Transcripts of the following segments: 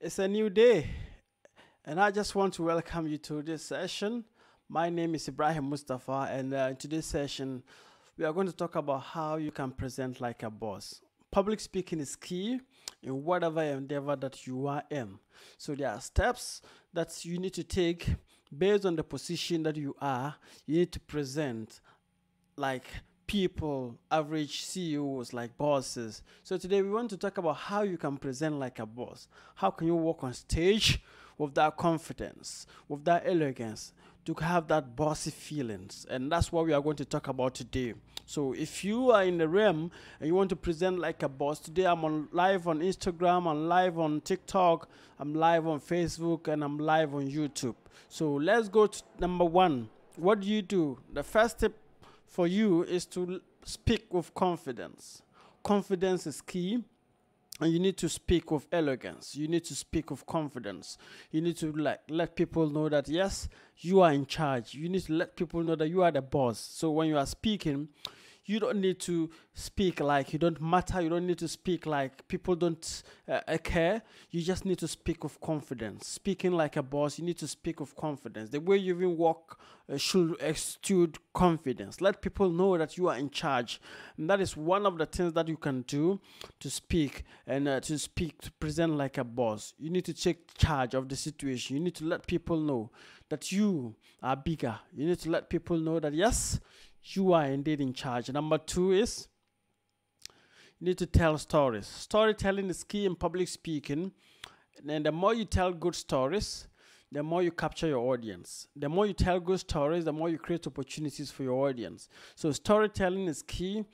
It's a new day, and I just want to welcome you to this session. My name is Ibrahim Mustapha, and uh, in today's session, we are going to talk about how you can present like a boss. Public speaking is key in whatever endeavor that you are in. So, there are steps that you need to take based on the position that you are. You need to present like people, average CEOs, like bosses. So today we want to talk about how you can present like a boss. How can you walk on stage with that confidence, with that elegance, to have that bossy feelings. And that's what we are going to talk about today. So if you are in the realm and you want to present like a boss, today I'm on live on Instagram, I'm live on TikTok, I'm live on Facebook, and I'm live on YouTube. So let's go to number one. What do you do? The first step for you is to speak with confidence. Confidence is key. And you need to speak with elegance. You need to speak with confidence. You need to like let people know that yes, you are in charge. You need to let people know that you are the boss. So when you are speaking, you don't need to speak like you don't matter. You don't need to speak like people don't uh, uh, care. You just need to speak with confidence. Speaking like a boss, you need to speak with confidence. The way you even walk uh, should exude confidence. Let people know that you are in charge. And that is one of the things that you can do to speak and uh, to speak, to present like a boss. You need to take charge of the situation. You need to let people know that you are bigger. You need to let people know that, yes, you are indeed in charge. Number two is you need to tell stories. Storytelling is key in public speaking. And the more you tell good stories, the more you capture your audience. The more you tell good stories, the more you create opportunities for your audience. So storytelling is key.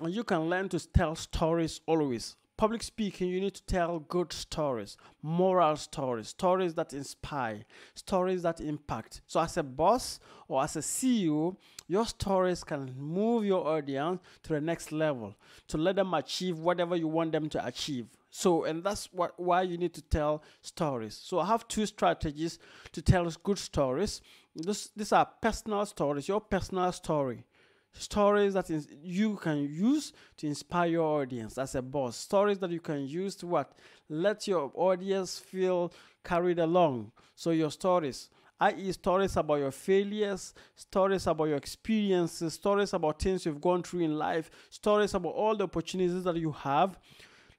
And you can learn to tell stories always public speaking, you need to tell good stories, moral stories, stories that inspire, stories that impact. So, as a boss or as a CEO, your stories can move your audience to the next level to let them achieve whatever you want them to achieve. So, and that's what why you need to tell stories. So, I have two strategies to tell good stories. This, these are personal stories, your personal story stories that you can use to inspire your audience. As a boss. Stories that you can use to what? Let your audience feel carried along. So your stories i.e stories about your failures stories about your experiences stories about things you've gone through in life stories about all the opportunities that you have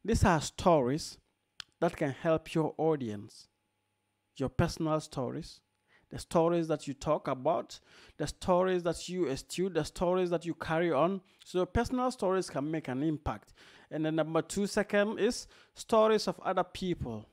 these are stories that can help your audience. Your personal stories the stories that you talk about, the stories that you eschew, the stories that you carry on. So personal stories can make an impact. And then number two, second is stories of other people.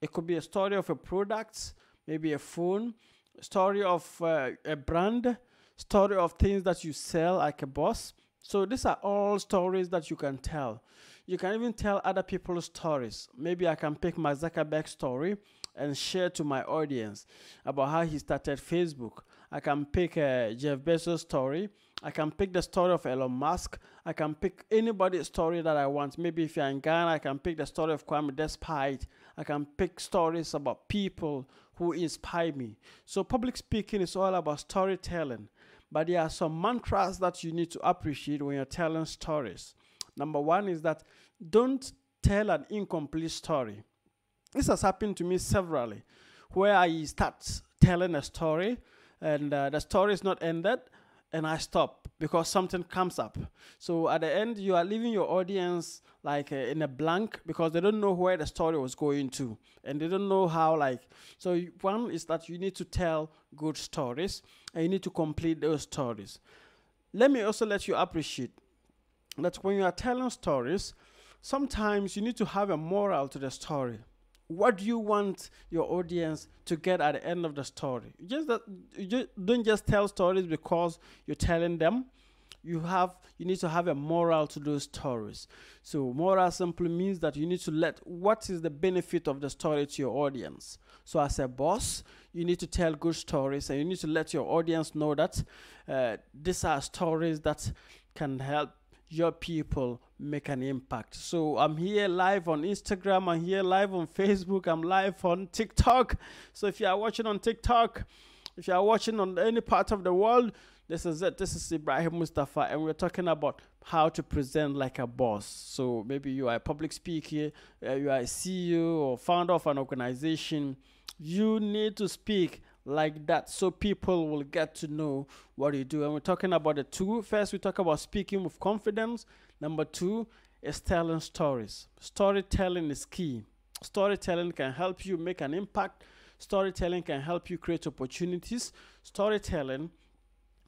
It could be a story of a product, maybe a phone, story of uh, a brand, story of things that you sell like a boss. So these are all stories that you can tell. You can even tell other people's stories. Maybe I can pick my Zuckerberg story and share to my audience about how he started Facebook. I can pick uh, Jeff Bezos' story. I can pick the story of Elon Musk. I can pick anybody's story that I want. Maybe if you're in Ghana, I can pick the story of Kwame Despite. I can pick stories about people who inspire me. So public speaking is all about storytelling. But there are some mantras that you need to appreciate when you're telling stories. Number one is that don't tell an incomplete story. This has happened to me severally, where I start telling a story and uh, the story is not ended and I stop because something comes up. So at the end, you are leaving your audience like uh, in a blank because they don't know where the story was going to, and they don't know how. Like, so one is that you need to tell good stories, and you need to complete those stories. Let me also let you appreciate that when you are telling stories, sometimes you need to have a moral to the story what do you want your audience to get at the end of the story? Just that you don't just tell stories because you're telling them. You have you need to have a moral to those stories. So moral simply means that you need to let what is the benefit of the story to your audience? So as a boss you need to tell good stories and you need to let your audience know that uh, these are stories that can help your people make an impact. So I'm here live on Instagram, I'm here live on Facebook, I'm live on TikTok. So if you are watching on TikTok, if you are watching on any part of the world, this is it. This is Ibrahim Mustapha, and we're talking about how to present like a boss. So maybe you are a public speaker, uh, you are a CEO or founder of an organization. You need to speak like that so people will get to know what you do. And we're talking about the two. First, we talk about speaking with confidence. Number two is telling stories. Storytelling is key. Storytelling can help you make an impact. Storytelling can help you create opportunities. Storytelling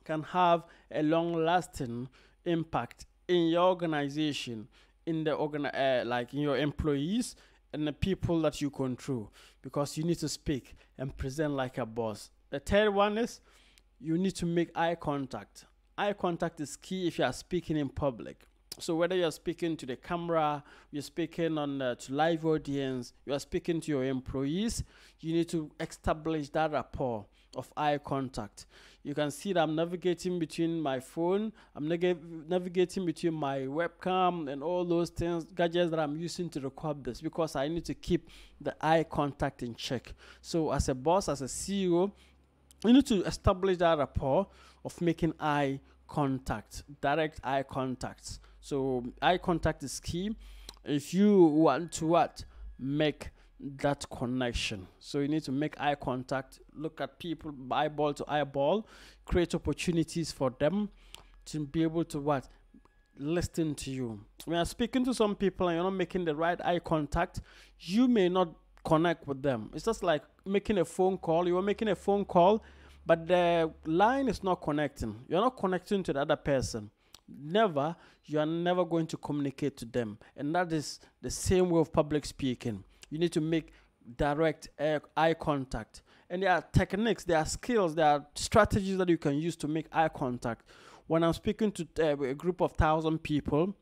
can have a long lasting impact in your organization, in the organ, uh, like in your employees and the people that you control, because you need to speak and present like a boss. The third one is you need to make eye contact. Eye contact is key if you are speaking in public. So whether you're speaking to the camera, you're speaking on uh, to live audience, you are speaking to your employees, you need to establish that rapport of eye contact. You can see that I'm navigating between my phone, I'm navigating between my webcam and all those things, gadgets that I'm using to record this because I need to keep the eye contact in check. So as a boss, as a CEO, you need to establish that rapport of making eye contact, direct eye contact. So eye contact is key. If you want to what make that connection. So you need to make eye contact, look at people eyeball to eyeball, create opportunities for them to be able to what listen to you. When you're speaking to some people and you're not making the right eye contact, you may not connect with them. It's just like making a phone call. You are making a phone call, but the line is not connecting. You're not connecting to the other person. Never, you are never going to communicate to them. And that is the same way of public speaking you need to make direct eye contact. And there are techniques, there are skills, there are strategies that you can use to make eye contact. When I'm speaking to uh, a group of thousand people,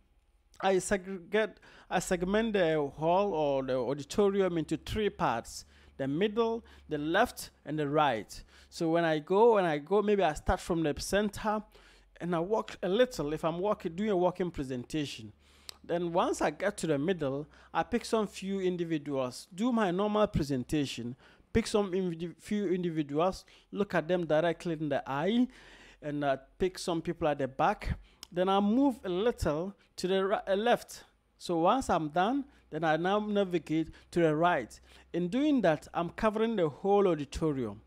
I segregate, I segment the hall or the auditorium into three parts: the middle, the left, and the right. So when I go, when I go, maybe I start from the center, and I walk a little. If I'm walking, doing a walking presentation, then once I get to the middle, I pick some few individuals, do my normal presentation, pick some few individuals, look at them directly in the eye, and uh, pick some people at the back. Then I move a little to the uh, left. So once I'm done, then I now navigate to the right. In doing that, I'm covering the whole auditorium.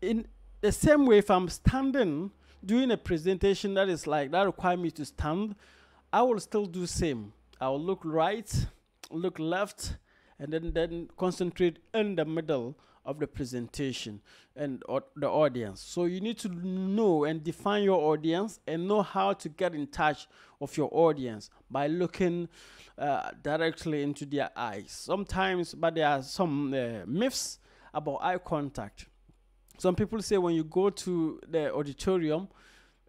In the same way, if I'm standing doing a presentation that is like that require me to stand, I will still do same. I will look right, look left, and then, then concentrate in the middle of the presentation and or the audience. So you need to know and define your audience and know how to get in touch of your audience by looking uh, directly into their eyes. Sometimes, but there are some uh, myths about eye contact. Some people say when you go to the auditorium,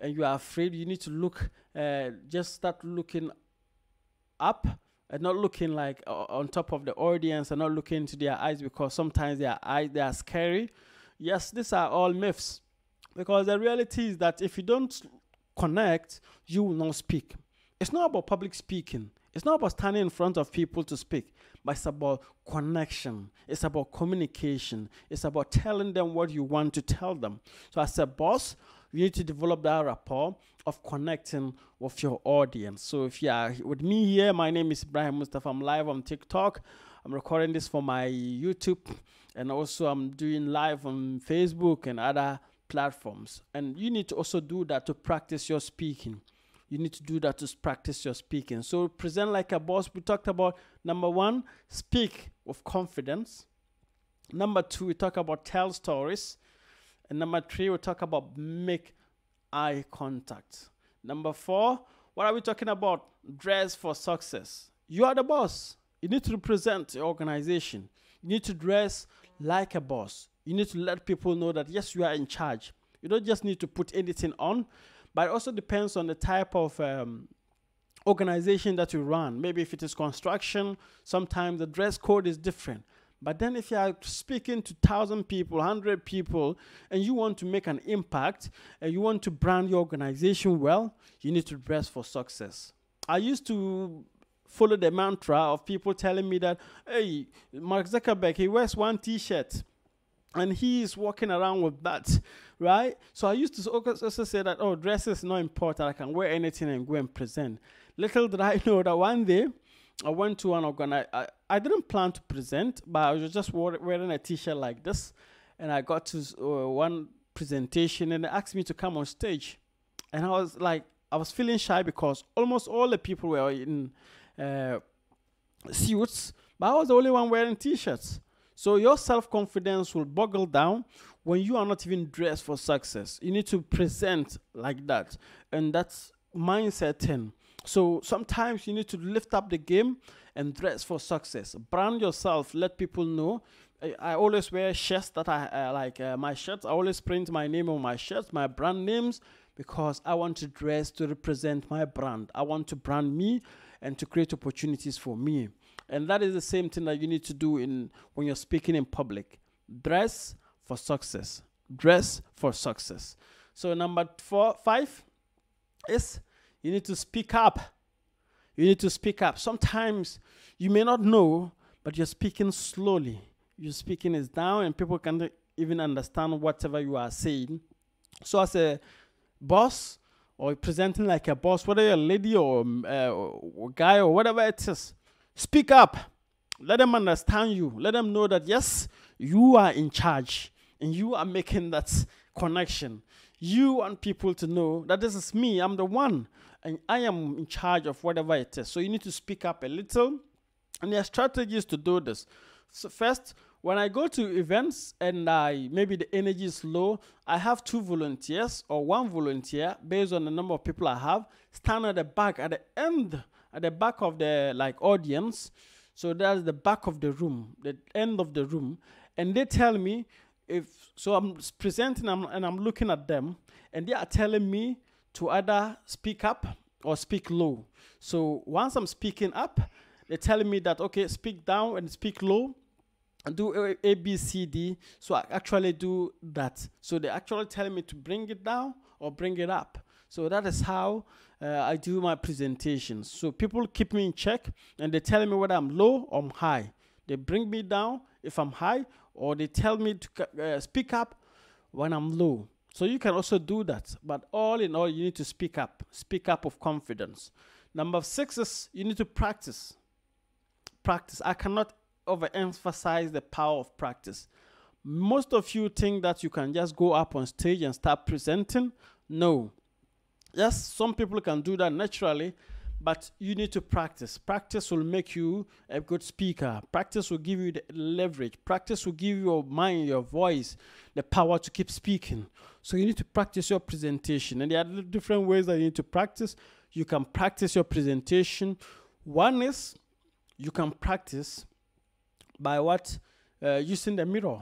and you are afraid, you need to look, uh, just start looking up and not looking like uh, on top of the audience and not looking into their eyes because sometimes their eyes they are scary. Yes, these are all myths because the reality is that if you don't connect, you will not speak. It's not about public speaking. It's not about standing in front of people to speak, but it's about connection. It's about communication. It's about telling them what you want to tell them. So, as a boss, you need to develop that rapport of connecting with your audience. So if you are with me here, my name is Ibrahim Mustapha. I'm live on TikTok. I'm recording this for my YouTube, and also I'm doing live on Facebook and other platforms. And you need to also do that to practice your speaking. You need to do that to practice your speaking. So present like a boss. We talked about number one, speak with confidence. Number two, we talk about tell stories. And number three, we'll talk about make eye contact. Number four, what are we talking about? Dress for success. You are the boss. You need to represent your organization. You need to dress like a boss. You need to let people know that yes, you are in charge. You don't just need to put anything on, but it also depends on the type of um, organization that you run. Maybe if it is construction, sometimes the dress code is different. But then, if you are speaking to thousand people, hundred people, and you want to make an impact, and you want to brand your organization well, you need to dress for success. I used to follow the mantra of people telling me that, hey, Mark Zuckerberg, he wears one T-shirt. and he is walking around with that, right? So I used to also say that, oh, dress is not important. I can wear anything and go and present. Little did I know that one day I went to an organ. I, I didn't plan to present, but I was just wearing a t-shirt like this, and I got to uh, one presentation, and they asked me to come on stage, and I was like, I was feeling shy because almost all the people were in uh, suits, but I was the only one wearing t-shirts. So your self-confidence will boggle down when you are not even dressed for success. You need to present like that, and that's mindset 10. So sometimes you need to lift up the game and dress for success. Brand yourself. Let people know. I, always wear shirts that I uh, like. Uh, my shirts. I always print my name on my shirts, my brand names, because I want to dress to represent my brand. I want to brand me and to create opportunities for me. And that is the same thing that you need to do in when you're speaking in public. Dress for success. Dress for success. So number four, five is you need to speak up. You need to speak up. Sometimes you may not know, but you're speaking slowly. You're speaking is down, and people can't even understand whatever you are saying. So, as a boss or presenting like a boss, whether you're a lady or, uh, or guy or whatever it is, speak up. Let them understand you. Let them know that yes, you are in charge and you are making that connection. You want people to know that this is me, I'm the one, and I am in charge of whatever it is. So you need to speak up a little, and there are strategies to do this. So, first, when I go to events and I maybe the energy is low, I have two volunteers or one volunteer based on the number of people I have stand at the back at the end at the back of the like audience. So that's the back of the room, the end of the room, and they tell me if so I'm presenting and I'm looking at them and they are telling me to either speak up or speak low. So once I'm speaking up, they're telling me that okay, speak down and speak low and do a, a B C D. So I actually do that. So they're actually telling me to bring it down or bring it up. So that is how uh, I do my presentations. So people keep me in check and they tell me whether I'm low or I'm high. They bring me down if I'm high or they tell me to uh, speak up when I'm low. So you can also do that. But all in all, you need to speak up. Speak up of confidence. Number six is you need to practice. Practice. I cannot overemphasize the power of practice. Most of you think that you can just go up on stage and start presenting. No. Yes, some people can do that naturally, but you need to practice. Practice will make you a good speaker. Practice will give you the leverage. Practice will give your mind, your voice, the power to keep speaking. So you need to practice your presentation. And there are different ways that you need to practice. You can practice your presentation. One is you can practice by what? Uh, using the mirror.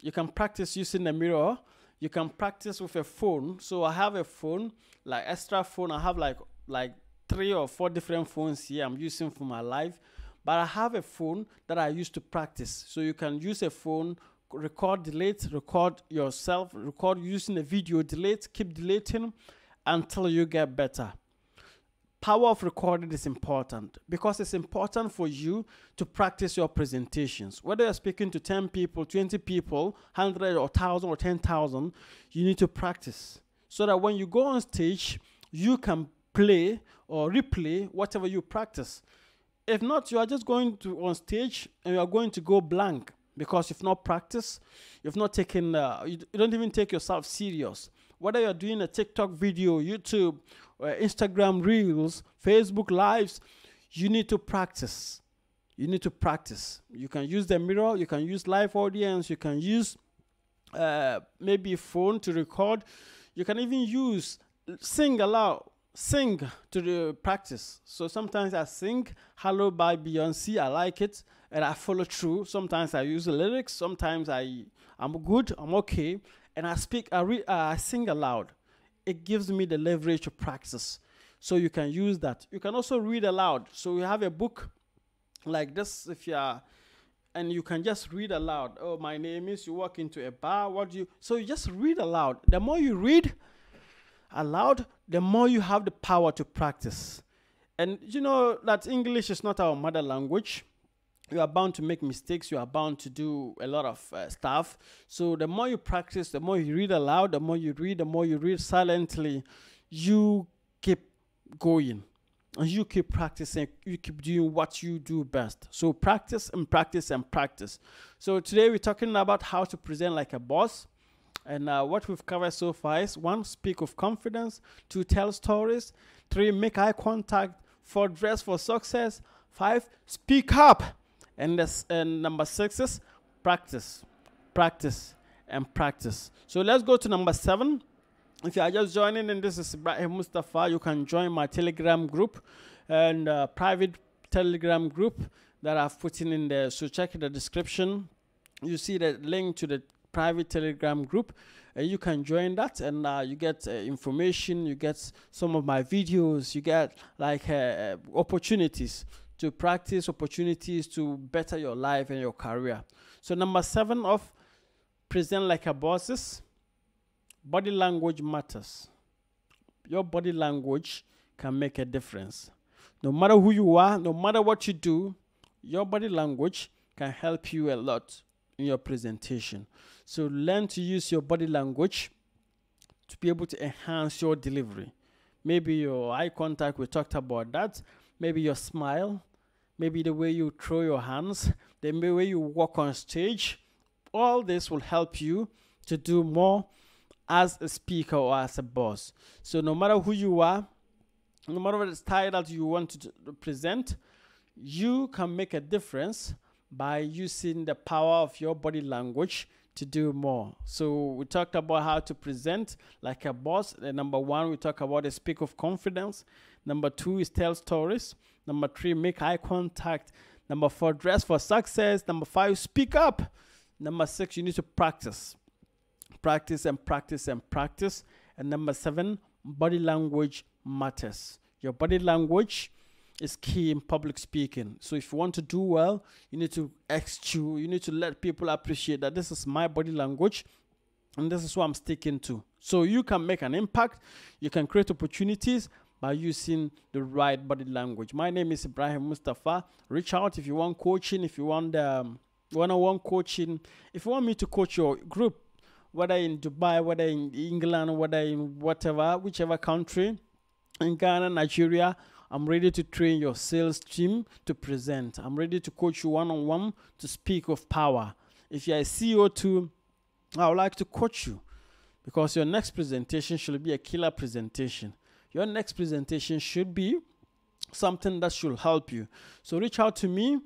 You can practice using the mirror. You can practice with a phone. So I have a phone, like extra phone. I have like like three or four different phones here I'm using for my life, but I have a phone that I use to practice. So you can use a phone, record, delete, record yourself, record using a video, delete, keep deleting until you get better. Power of recording is important because it's important for you to practice your presentations. Whether you're speaking to 10 people, 20 people, 100 or 1,000 or 10,000, you need to practice so that when you go on stage, you can play or replay whatever you practice. If not, you are just going to on stage and you are going to go blank because you've not practiced, you've not taken, uh, you, you, don't even take yourself serious. Whether you're doing a TikTok video, YouTube, Instagram Reels, Facebook Lives, you need to practice. You need to practice. You can use the mirror, you can use live audience, you can use uh, maybe phone to record. You can even use sing aloud sing to the practice. So sometimes I sing Hello by Beyonce, I like it, and I follow through. Sometimes I use the lyrics, sometimes I I'm good, I'm okay, and I speak, I read, uh, I sing aloud. It gives me the leverage to practice. So you can use that. You can also read aloud. So you have a book like this if you are and you can just read aloud. Oh, my name is you walk into a bar, what do you so you just read aloud. The more you read, aloud, the more you have the power to practice. And you know that English is not our mother language. you are bound to make mistakes. You are bound to do a lot of uh, stuff. So the more you practice the more you read aloud the more you read the more you read silently you keep going. And you keep practicing. You keep doing what you do best. So practice and practice and practice. So today we're talking about how to present like a boss and uh, what we've covered so far is one speak with confidence two tell stories three make eye contact four dress for success five speak up and, this, and number six is practice, practice, and practice. So let's go to number seven. If you are just joining and this is Ibrahim Mustapha, you can join my Telegram group and uh, private Telegram group that I've put in, in there. So check the description. You see the link to the private Telegram group. And you can join that and uh, you get uh, information, you get some of my videos, you get like uh, uh opportunities to practice opportunities to better your life and your career. So, number seven of present like a boss body language matters. Your body language can make a difference. No matter who you are, no matter what you do, your body language can help you a lot in your presentation. So, learn to use your body language to be able to enhance your delivery. Maybe your eye contact, we talked about that. Maybe your smile, maybe the way you throw your hands, the way you walk on stage. All this will help you to do more as a speaker or as a boss. So no matter who you are, no matter what style that you want to present, you can make a difference by using the power of your body language to do more. So we talked about how to present like a boss. Number one, we talk about a speak of confidence. Number two is tell stories. Number three, make eye contact. Number four, dress for success. Number five, speak up. Number six, you need to practice. Practice and practice and practice. And number seven, body language matters. Your body language is key in public speaking. So if you want to do well, you need to execute, you need to let people appreciate that this is my body language and this is what I'm sticking to. So you can make an impact, you can create opportunities by using the right body language. My name is Ibrahim Mustapha. Reach out if you want coaching, if you want um, one-on-one coaching, if you want me to coach your group, whether in Dubai, whether in England, whether in whatever, whichever country, in Ghana, Nigeria, I'm ready to train your sales team to present. I'm ready to coach you one on one to speak of power. If you're a CEO too, I would like to coach you because your next presentation should be a killer presentation. Your next presentation should be something that should help you. So reach out to me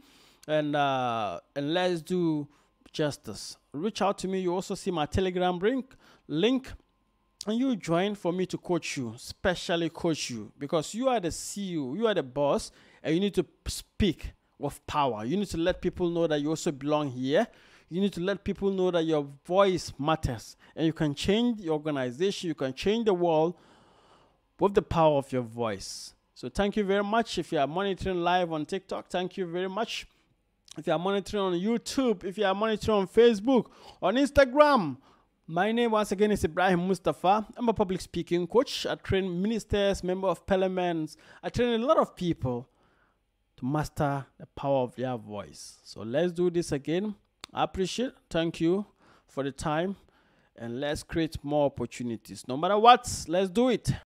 and uh, and let's do justice. Reach out to me. You also see my Telegram link link and you join for me to coach you, specially coach you, because you are the CEO, you are the boss, and you need to speak with power. You need to let people know that you also belong here. You need to let people know that your voice matters, and you can change the organization, you can change the world with the power of your voice. So, thank you very much. If you are monitoring live on TikTok, thank you very much. If you are monitoring on YouTube, if you are monitoring on Facebook, on Instagram, my name once again is Ibrahim Mustapha. I'm a public speaking coach. I train ministers, member of parliaments. I train a lot of people to master the power of their voice. So let's do this again. I appreciate. Thank you for the time and let's create more opportunities. No matter what, let's do it.